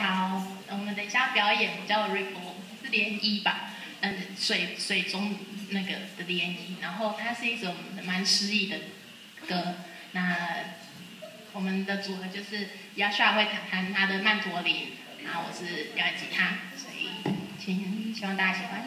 好，我们等一下表演叫 Ripple，是涟漪吧？嗯，水水中那个的涟漪，然后它是一种蛮诗意的歌。那我们的组合就是 Yasha 会弹弹他的曼陀林，然后我是表演吉他，所以请希望大家喜欢。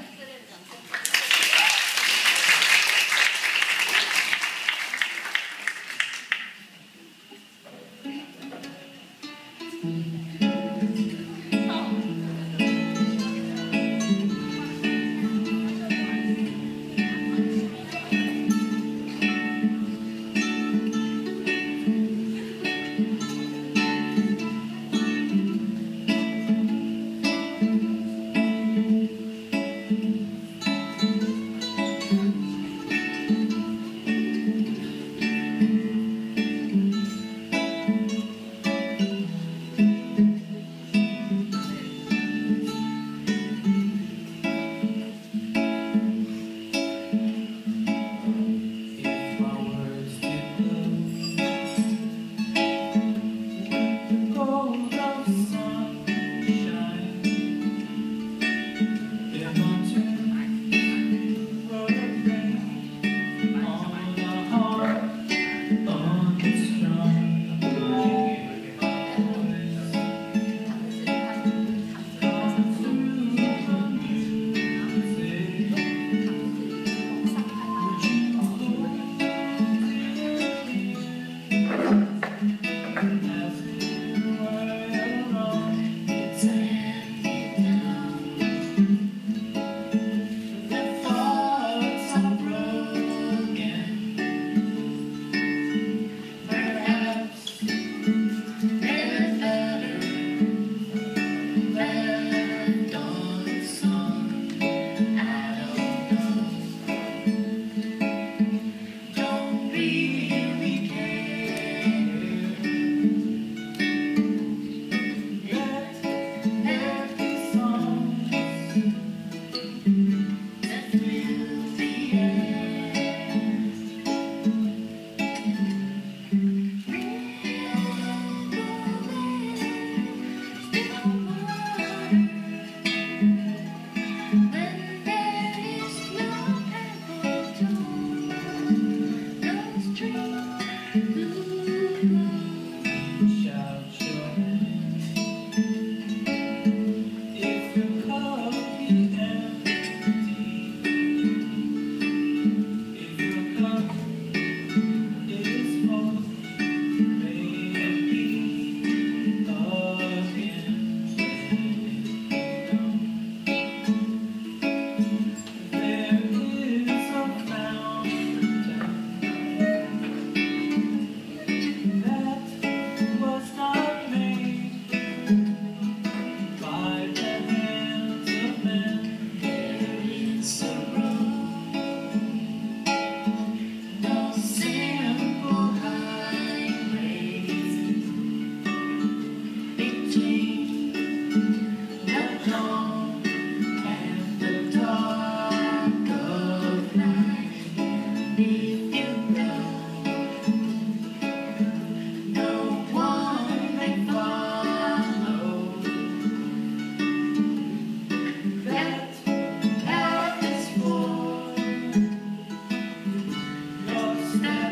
Stop.